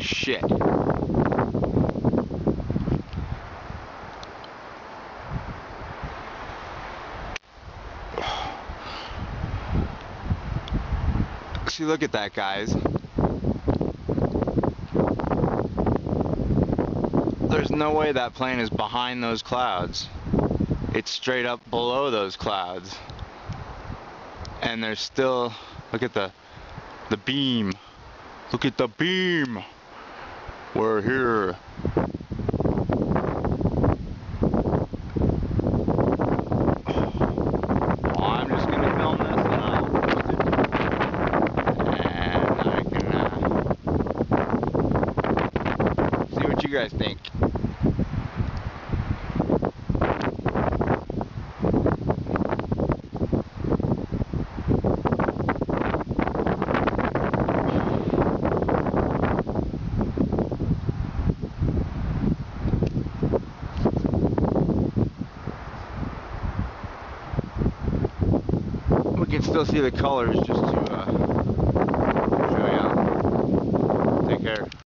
shit. See, look at that, guys. There's no way that plane is behind those clouds. It's straight up below those clouds. And there's still, look at the, the beam. Look at the beam. We're here. I'm just gonna film this. And I can uh, see what you guys think. You can still see the colors just to uh,